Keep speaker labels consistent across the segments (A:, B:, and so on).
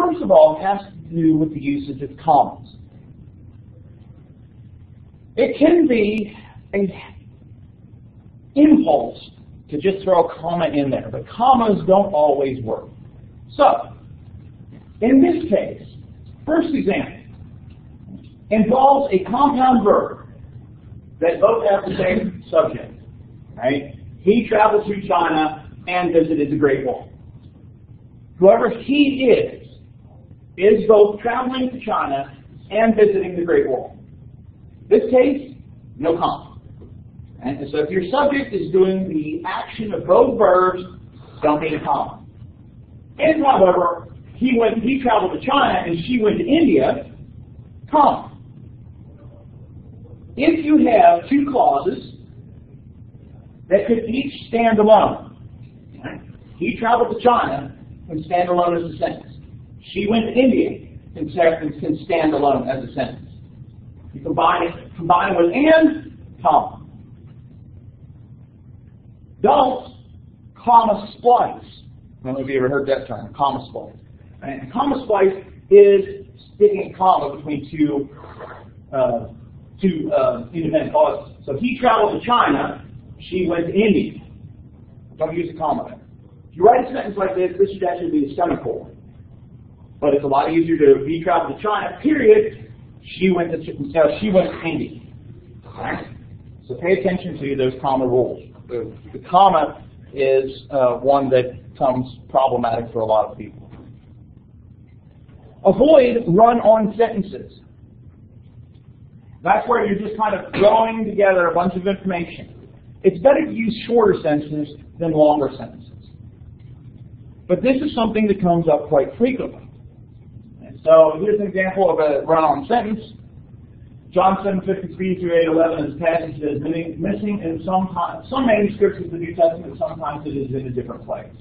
A: First of all, it has to do with the usage of commas. It can be an impulse to just throw a comma in there, but commas don't always work. So, in this case, first example involves a compound verb that both have the same subject. Right? He traveled through China and visited the Great Wall. Whoever he is, is both traveling to China and visiting the Great Wall. This case, no comma. And so if your subject is doing the action of both verbs, don't need a comma. If, however, he went, he traveled to China and she went to India, comma. If you have two clauses that could each stand alone, he traveled to China can stand alone as a sentence. She went to India can, can stand alone as a sentence. You combine it, combine it with and, comma. Don't comma splice. I don't know if you ever heard that term, comma splice. And comma splice is sticking a comma between two uh, two uh, independent clauses. So he traveled to China, she went to India. Don't use a comma. If you write a sentence like this, this should actually be a semicolon. But it's a lot easier to be traveled to China, period. She went to uh, she went to India. Right? So pay attention to those comma rules. The, comma is uh, one that becomes problematic for a lot of people. Avoid run-on sentences. That's where you're just kind of throwing together a bunch of information. It's better to use shorter sentences than longer sentences. But this is something that comes up quite frequently. So here's an example of a run-on sentence. John 7:53 through 8:11 is passage that is missing in some some manuscripts of the New Testament. Sometimes it is in a different place.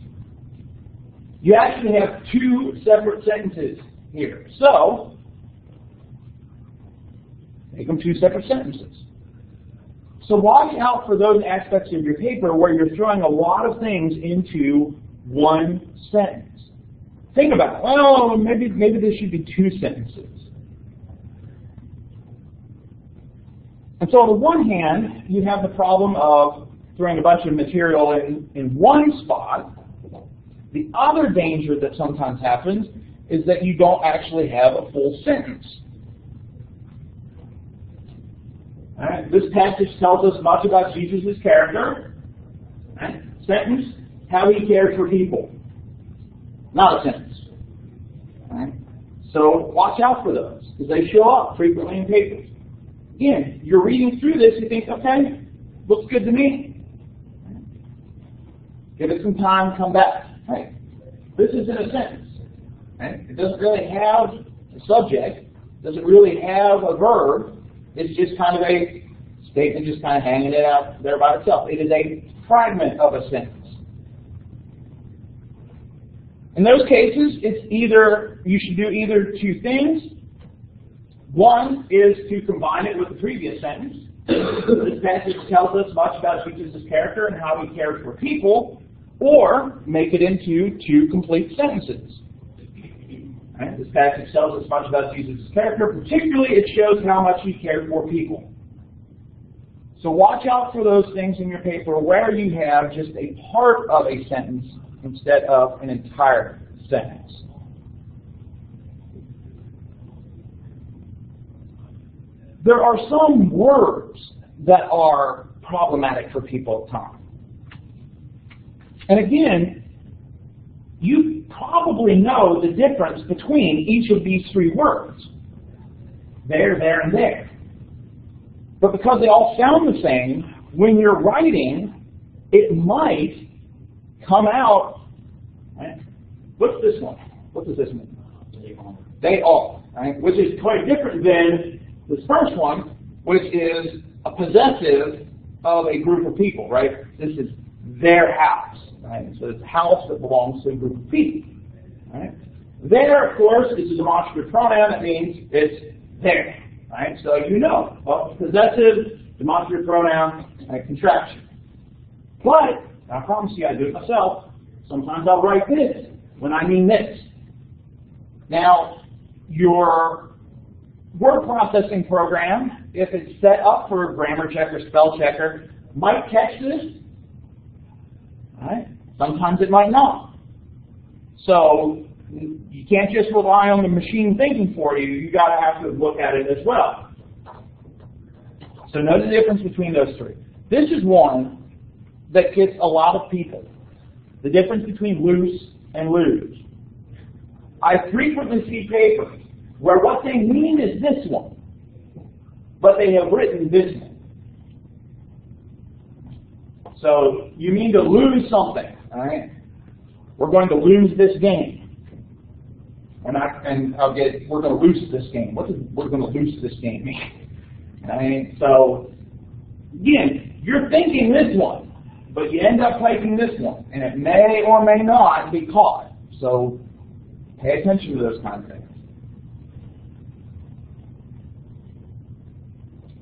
A: You actually have two separate sentences here. So make them two separate sentences. So watch out for those aspects of your paper where you're throwing a lot of things into one sentence. Think about it. Well, maybe maybe there should be two sentences. And so on the one hand, you have the problem of throwing a bunch of material in, in one spot. The other danger that sometimes happens is that you don't actually have a full sentence. This passage tells us much about Jesus' character. Right? Sentence, how he cared for people. Not a sentence. Right? So watch out for those, because they show up frequently in papers. Again, you're reading through this, you think, okay, looks good to me. Give it some time, come back. Right? This is in a sentence. Right? It doesn't really have a subject, doesn't really have a verb. It's just kind of a statement, just kind of hanging it out there by itself. It is a fragment of a sentence. In those cases, it's either you should do either two things one is to combine it with the previous sentence. this passage tells us much about Jesus' character and how he cared for people, or make it into two complete sentences. Right? This passage tells us much about Jesus' character, particularly it shows how much he cared for people. So watch out for those things in your paper where you have just a part of a sentence instead of an entire sentence. there are some words that are problematic for people at times. And again, you probably know the difference between each of these three words. There, there, and there. But because they all sound the same, when you're writing, it might come out. Right? What's this one? What does this mean? They all. Right? Which is quite different than this first one, which is a possessive of a group of people, right? This is their house, right? So it's a house that belongs to a group of people, right? There, of course, is a demonstrative pronoun. That means it's there, right? So you know, well, possessive, demonstrative pronoun, and contraction. But I promise you, I do it myself. Sometimes I'll write this when I mean this. Now, your word processing program, if it's set up for a grammar checker, spell checker, might catch this. Sometimes it might not. So you can't just rely on the machine thinking for you. You got to have to look at it as well. So know the difference between those three. This is one that gets a lot of people. The difference between loose and lose. I frequently see papers where what they mean is this one, but they have written this one. So you mean to lose something, all right? We're going to lose this game. And, I, and I'll get, we're going to lose this game. What does we're going to lose this game mean? All right? So, again, you're thinking this one, but you end up typing this one, and it may or may not be caught. So, pay attention to those kind of things.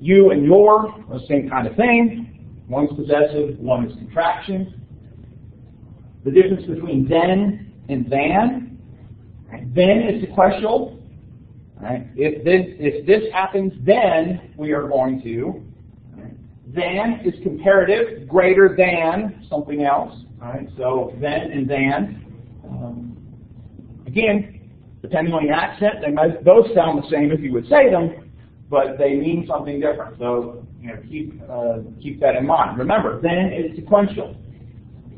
A: You and your are the same kind of thing. One's possessive, one is contraction. The difference between then and than. Then is sequential. Right? If this if this happens, then we are going to. Than is comparative, greater than something else. Right? So then and than. Um, again, depending on your accent, they might both sound the same if you would say them, but they mean something different. So you know, keep uh, keep that in mind. Remember, then is sequential.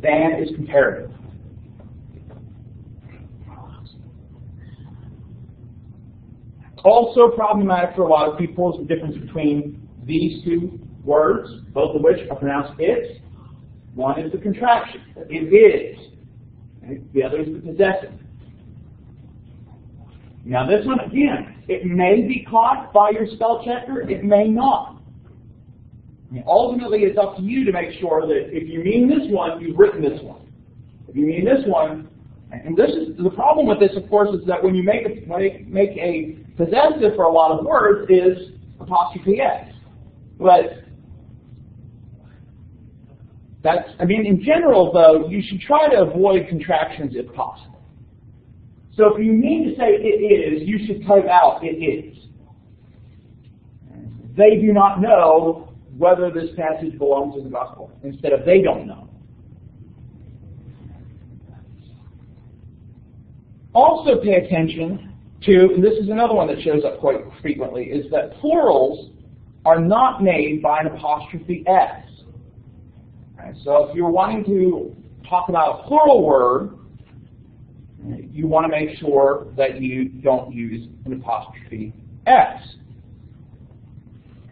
A: Than is comparative. Also problematic for a lot of people is the difference between these two words, both of which are pronounced it. One is the contraction. It is. The other is the possessive. Now this one, again, it may be caught by your spell checker, it may not. ultimately, it's up to you to make sure that if you mean this one, you've written this one. If you mean this one, and this is the problem with this, of course, is that when you make a, make a possessive for a lot of words is apostrophe s. But that's, I mean, in general, though, you should try to avoid contractions if possible. So if you mean to say it is, you should type out it is. They do not know whether this passage belongs in the gospel, instead of they don't know. Also pay attention to, and this is another one that shows up quite frequently, is that plurals are not made by an apostrophe s. Right, so if you're wanting to talk about a plural word, you want to make sure that you don't use an apostrophe s.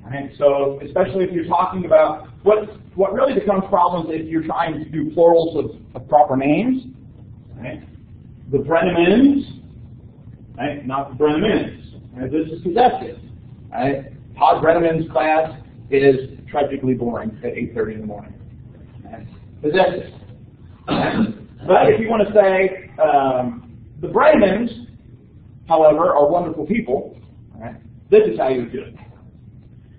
A: Right, so especially if you're talking about what what really becomes problems if you're trying to do plurals of, of proper names. Right? The Brennemans, right? Not the Brennemans. Right? This is possessive. Right? Todd Brenneman's class is tragically boring at 8.30 in the morning. Possessive. But if you want to say um, the Brennemans, however, are wonderful people, right? this is how you do it.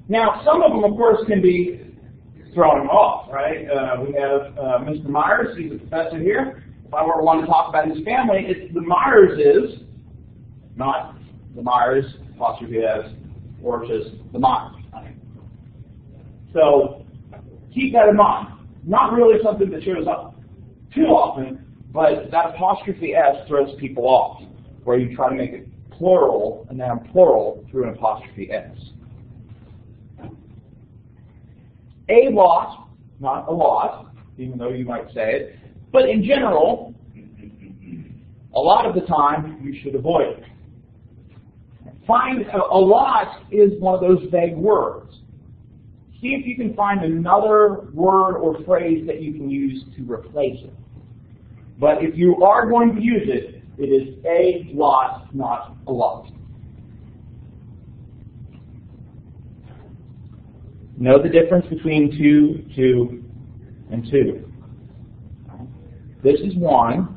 A: Now, some of them, of course, can be throwing them off, right? Uh, we have uh, Mr. Myers, he's a professor here. If I were to want to talk about his family, it's the Myers is, not the Myers apostrophe s, or just the Myers. So keep that in mind. Not really something that shows up too often, but that apostrophe s throws people off, where you try to make it plural and then plural through an apostrophe s. A lot, not a lot, even though you might say it, but in general, a lot of the time you should avoid it. Find a lot is one of those vague words. See if you can find another word or phrase that you can use to replace it. But if you are going to use it, it is a lot, not a lot. Know the difference between two, two, and two. This is one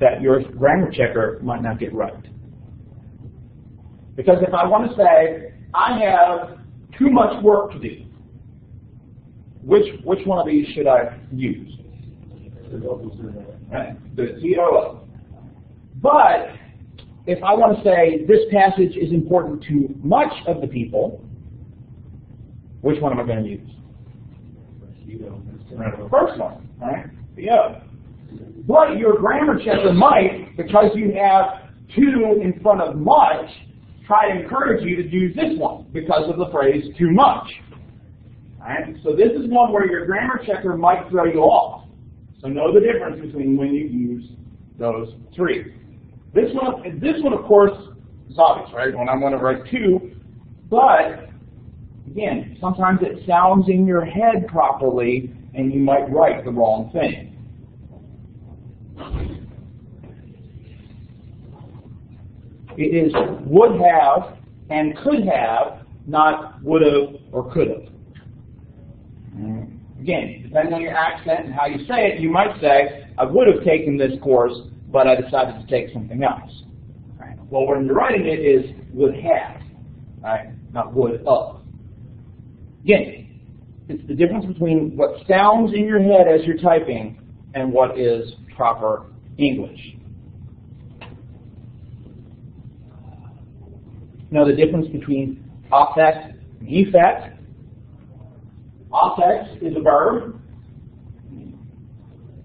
A: that your grammar checker might not get right. Because if I want to say, I have too much work to do, which, which one of these should I use? The TOO. But if I want to say this passage is important to much of the people, which one am I going to use? The first one, right? Yeah. But your grammar checker might, because you have two in front of much, try to encourage you to use this one because of the phrase too much. Right? So this is one where your grammar checker might throw you off. So know the difference between when you use those three. This one, this one of course, is obvious, right? When I want to write two, but again, sometimes it sounds in your head properly, and you might write the wrong thing. It is would have and could have, not would have or could have. Mm. Again, depending on your accent and how you say it, you might say, I would have taken this course, but I decided to take something else. Right? Well, when you're writing it is would have, right? not would of. Again, it's the difference between what sounds in your head as you're typing and what is proper English. Now the difference between affect and effect. Affect is a verb.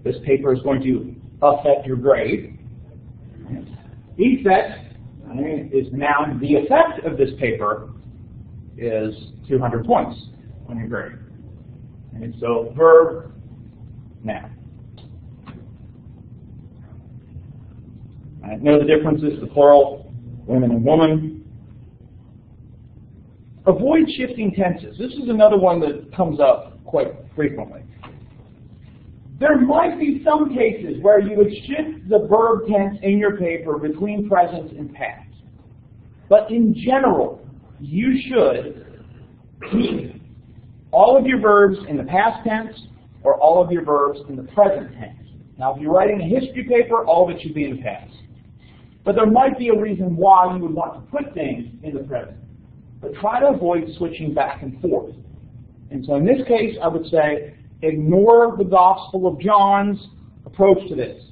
A: This paper is going to affect your grade. Effect is now the effect of this paper is 200 points on your grade. And so verb, now. I know the differences, the plural, women and woman. Avoid shifting tenses. This is another one that comes up quite frequently. There might be some cases where you would shift the verb tense in your paper between present and past. But in general, you should keep all of your verbs in the past tense or all of your verbs in the present tense. Now, if you're writing a history paper, all of it should be in the past. But there might be a reason why you would want to put things in the present. But try to avoid switching back and forth. And so in this case, I would say ignore the Gospel of John's approach to this.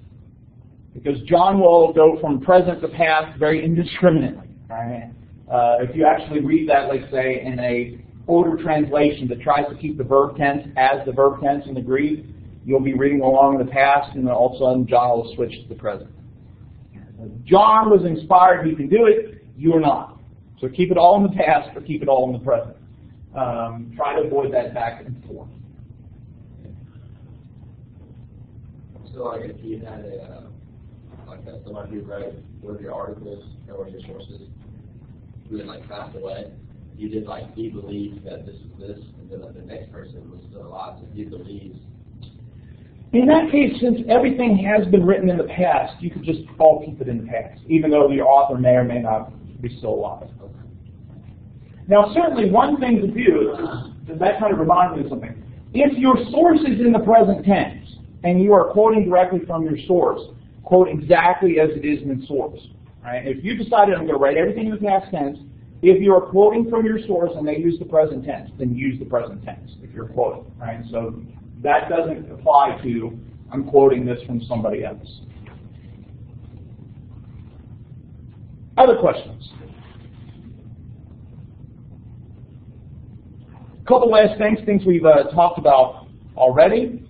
A: Because John will go from present to past very indiscriminately. Right? Uh, if you actually read that, let's say, in a older translation that tries to keep the verb tense as the verb tense in the Greek, you'll be reading along in the past, and then all of a sudden John will switch to the present. John was inspired, he can do it, you are not. So keep it all in the past, or keep it all in the present. Um, try to avoid that back and forth.
B: So like if you had a, uh, like that, somebody who read one of your articles or one of your sources who had like passed away, you did like, he believes that this is this, and then like, the next person was still alive, so he believes.
A: In that case, since everything has been written in the past, you could just all keep it in the past, even though the author may or may not be still alive. Now, certainly one thing to do, that kind of reminds me of something. If your source is in the present tense, and you are quoting directly from your source, quote exactly as it is in the source. Right? If you decided I'm going to write everything in the past tense, if you are quoting from your source and they use the present tense, then use the present tense if you're quoting. Right? So that doesn't apply to I'm quoting this from somebody else. Other questions? A couple last things, things we've uh, talked about already.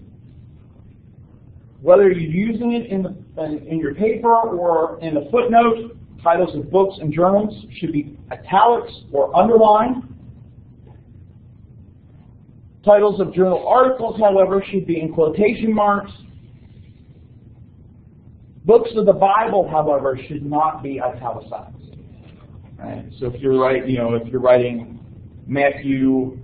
A: Whether you're using it in, the, in your paper or in a footnote, titles of books and journals should be italics or underlined. Titles of journal articles, however, should be in quotation marks. Books of the Bible, however, should not be italicized. Right? So if you're writing, you know, if you're writing Matthew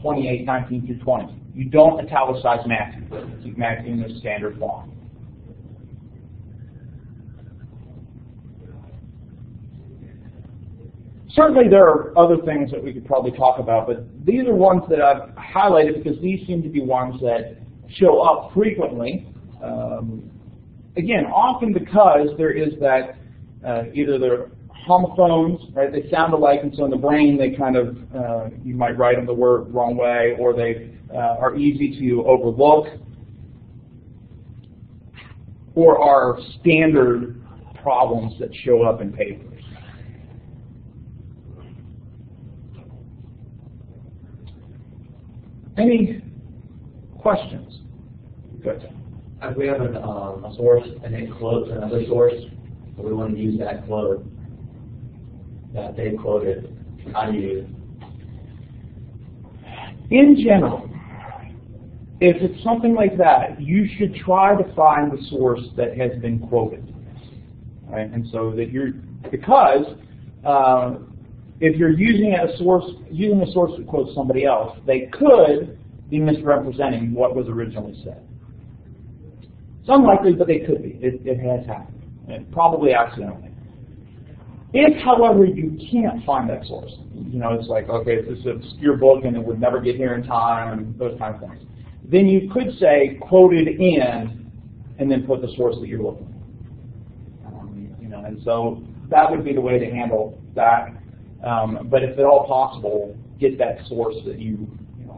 A: 28, 19 through 20, you don't italicize Matthew. Keep Matthew in the standard font. Certainly there are other things that we could probably talk about, but these are ones that I've highlighted because these seem to be ones that show up frequently. Um, again, often because there is that uh, either the homophones, right? They sound alike, and so in the brain they kind of uh, you might write them the word wrong way, or they uh, are easy to overlook, or are standard problems that show up in papers. Any questions? Good.
B: If we have an, um, a source and it quotes another source, we want to use that quote that they quoted, do you,
A: In general, if it's something like that, you should try to find the source that has been quoted. Right? And so that you're, because uh, if you're using a source, using a source that quotes somebody else, they could be misrepresenting what was originally said. It's unlikely, but they could be. It, it has happened, and probably accidentally. If, however, you can't find that source, you know, it's like, okay, it's this obscure book and it would never get here in time and those kind of things, then you could say quoted in and then put the source that you're looking at. Um, you know, and so that would be the way to handle that. Um, but if at all possible, get that source that you,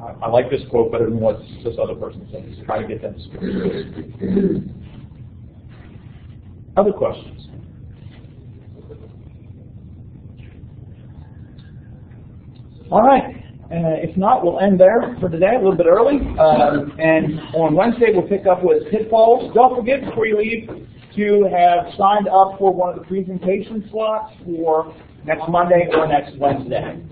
A: I, like this quote better than what this other person said. Just try to get that source. Other questions? All right. Uh, if not, we'll end there for today, a little bit early. Um, and on Wednesday, we'll pick up with pitfalls. Don't forget before you leave to have signed up for one of the presentation slots for next Monday or next Wednesday.